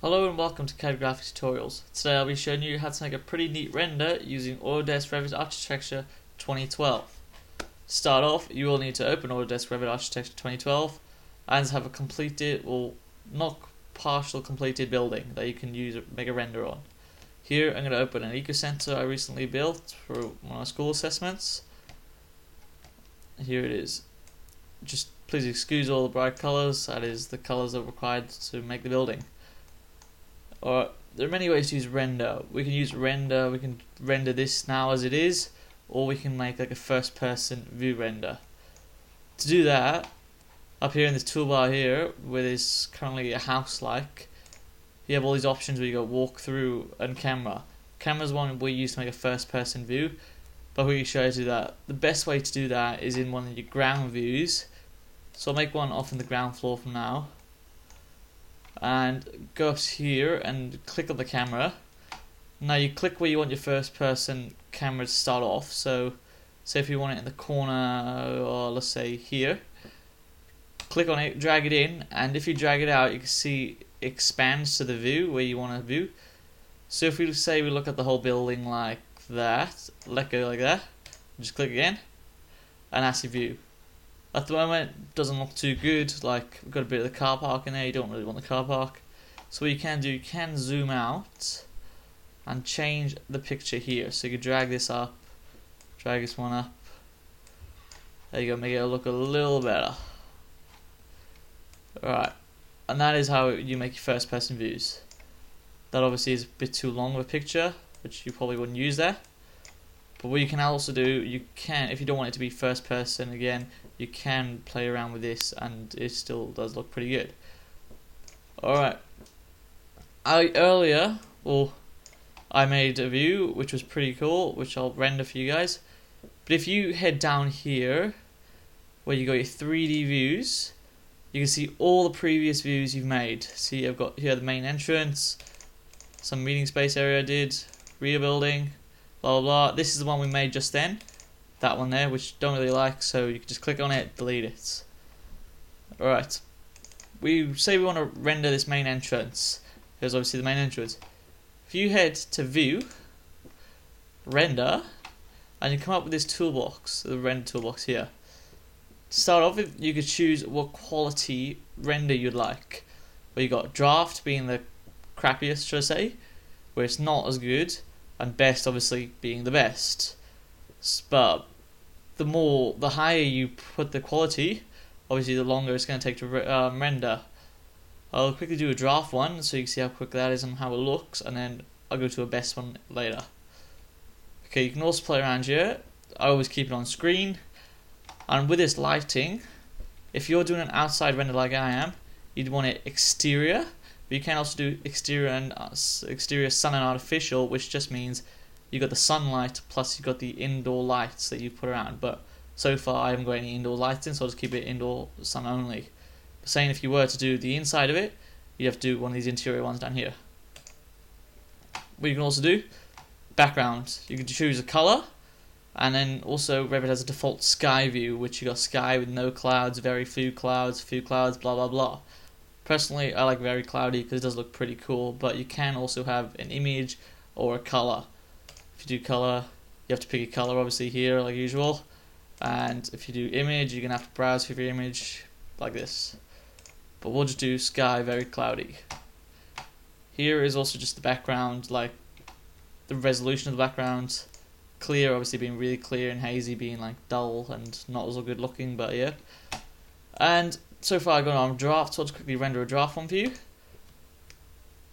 Hello and welcome to CAD Graphics Tutorials. Today I'll be showing you how to make a pretty neat render using Autodesk Revit Architecture 2012. To start off, you will need to open Autodesk Revit Architecture 2012 and have a completed, or not partial completed building that you can use make a render on. Here I'm going to open an eco center I recently built for one of my school assessments. Here it is. Just please excuse all the bright colors, that is the colors that are required to make the building or there are many ways to use render. We can use render, we can render this now as it is, or we can make like a first person view render. To do that, up here in this toolbar here, where there's currently a house like, you have all these options where you go walk through and camera. Camera's one we use to make a first person view, but we can show you that. The best way to do that is in one of your ground views. So I'll make one off in the ground floor from now and go up here and click on the camera. Now you click where you want your first person camera to start off. So say if you want it in the corner or let's say here. Click on it, drag it in, and if you drag it out you can see expands to the view where you want to view. So if we say we look at the whole building like that, let go like that, just click again, and that's your view. At the moment, doesn't look too good. Like we've got a bit of the car park in there. You don't really want the car park. So what you can do, you can zoom out and change the picture here. So you can drag this up, drag this one up. There you go, make it look a little better. Alright, and that is how you make your first person views. That obviously is a bit too long of a picture, which you probably wouldn't use there. But what you can also do, you can, if you don't want it to be first person again, you can play around with this and it still does look pretty good. Alright. I earlier, well, I made a view which was pretty cool, which I'll render for you guys. But if you head down here, where you got your 3D views, you can see all the previous views you've made. See, I've got here the main entrance, some meeting space area I did, rear building, blah blah blah. This is the one we made just then. That one there, which don't really like, so you can just click on it, delete it. Alright. We say we want to render this main entrance. Here's obviously the main entrance. If you head to view, render, and you come up with this toolbox, the render toolbox here. To start off with, you could choose what quality render you'd like. Where you got draft being the crappiest, should I say, where it's not as good, and best obviously being the best. But the more, the higher you put the quality, obviously the longer it's going to take to um, render. I'll quickly do a draft one so you can see how quick that is and how it looks, and then I'll go to a best one later. Okay, you can also play around here. I always keep it on screen. And with this lighting, if you're doing an outside render like I am, you'd want it exterior but you can also do exterior and uh, exterior sun and artificial, which just means you got the sunlight plus you got the indoor lights that you put around. But so far I haven't got any indoor lights in, so I'll just keep it indoor sun only. But saying if you were to do the inside of it, you'd have to do one of these interior ones down here. What you can also do, background. You can choose a color, and then also Revit has a default sky view, which you got sky with no clouds, very few clouds, few clouds, blah blah blah. Personally, I like very cloudy because it does look pretty cool, but you can also have an image or a color. If you do color, you have to pick a color obviously here like usual. And if you do image, you're to have to browse for your image like this. But we'll just do sky very cloudy. Here is also just the background, like the resolution of the background. Clear obviously being really clear and hazy being like dull and not as good looking, but yeah. And so far I've got on draft, so I'll just quickly render a draft one for you.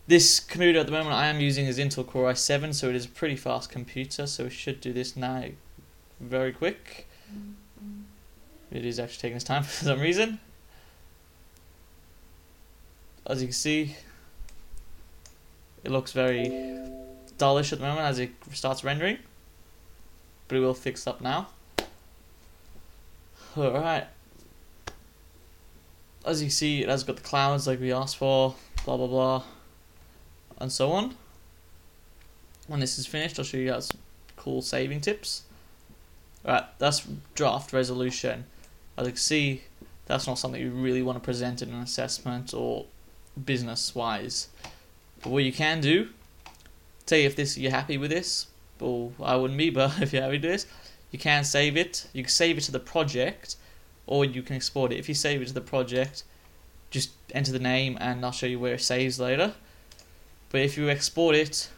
This computer at the moment I am using is Intel Core i7, so it is a pretty fast computer, so we should do this now very quick. Mm-hmm. It is actually taking its time for some reason. As you can see, it looks very dullish at the moment as it starts rendering, but it will fix up now. Alright as you see, it has got the clouds like we asked for, blah blah blah, and so on. When this is finished, I'll show you guys cool saving tips. Alright, that's draft resolution. As you can see, that's not something you really want to present in an assessment or business wise. But what you can do, say if this you're happy with this, well I wouldn't be, but if you're happy with this, you can save it. You can save it to the project, or you can export it. If you save it to the project, just enter the name and I'll show you where it saves later. But if you export it,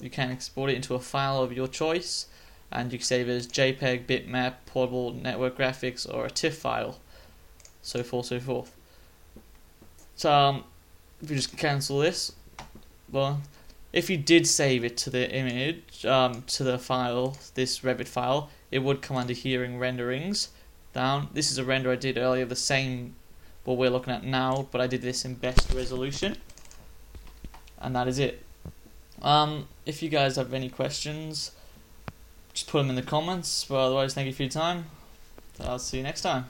you can export it into a file of your choice and you can save it as JPEG, bitmap, portable network graphics, or a TIFF file, so forth, so forth. So um, if you just cancel this, well, if you did save it to the image, um, to the file, this Revit file, it would come under here in renderings. Down. This is a render I did earlier, the same what we're looking at now, but I did this in best resolution, and that is it. Um, if you guys have any questions, just put them in the comments. But otherwise, thank you for your time. I'll see you next time.